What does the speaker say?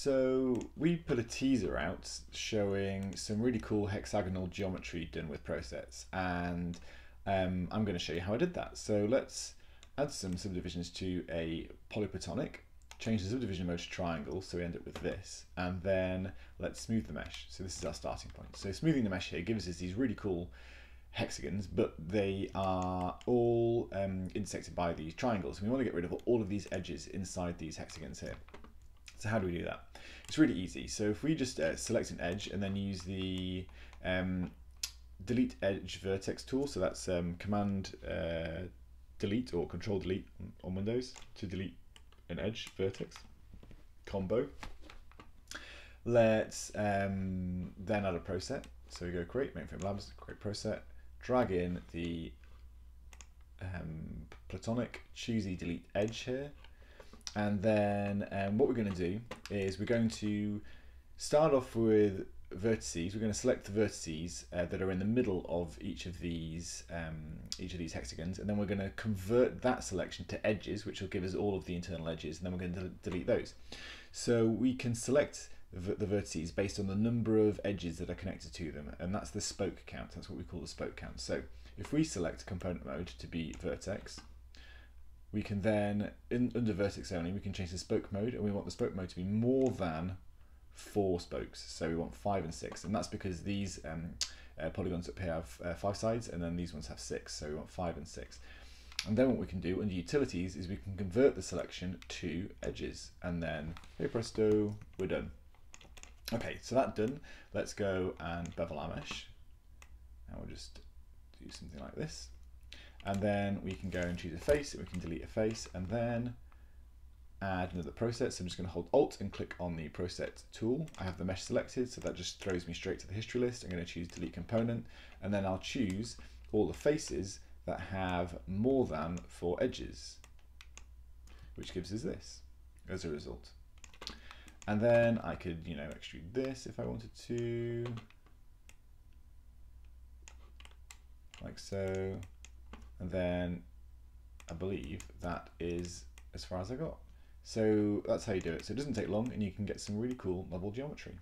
So we put a teaser out showing some really cool hexagonal geometry done with Prosets and um, I'm going to show you how I did that. So let's add some subdivisions to a polyplatonic, change the subdivision mode to triangle so we end up with this and then let's smooth the mesh. So this is our starting point. So smoothing the mesh here gives us these really cool hexagons, but they are all um, intersected by these triangles. We want to get rid of all of these edges inside these hexagons here. So how do we do that? It's really easy. So if we just uh, select an edge and then use the um, delete edge vertex tool, so that's um, command uh, delete or control delete on Windows to delete an edge vertex combo. Let's um, then add a proset. So we go create mainframe labs, create proset, drag in the um, platonic choosy delete edge here. And then um, what we're going to do is we're going to start off with vertices. We're going to select the vertices uh, that are in the middle of each of these um, each of these hexagons, and then we're going to convert that selection to edges, which will give us all of the internal edges, and then we're going to delete those. So we can select the vertices based on the number of edges that are connected to them, and that's the spoke count. That's what we call the spoke count. So if we select component mode to be vertex, we can then, in, under vertex only, we can change the spoke mode, and we want the spoke mode to be more than four spokes. So we want five and six, and that's because these um, uh, polygons up here have uh, five sides, and then these ones have six. So we want five and six. And then what we can do under utilities is we can convert the selection to edges, and then hey presto, we're done. Okay, so that done, let's go and bevel our mesh. And we'll just do something like this. And then we can go and choose a face, we can delete a face, and then add another proset. So I'm just going to hold Alt and click on the proset tool. I have the mesh selected, so that just throws me straight to the history list. I'm going to choose delete component, and then I'll choose all the faces that have more than four edges, which gives us this as a result. And then I could, you know, extrude this if I wanted to, like so. And then I believe that is as far as I got. So that's how you do it. So it doesn't take long and you can get some really cool level geometry.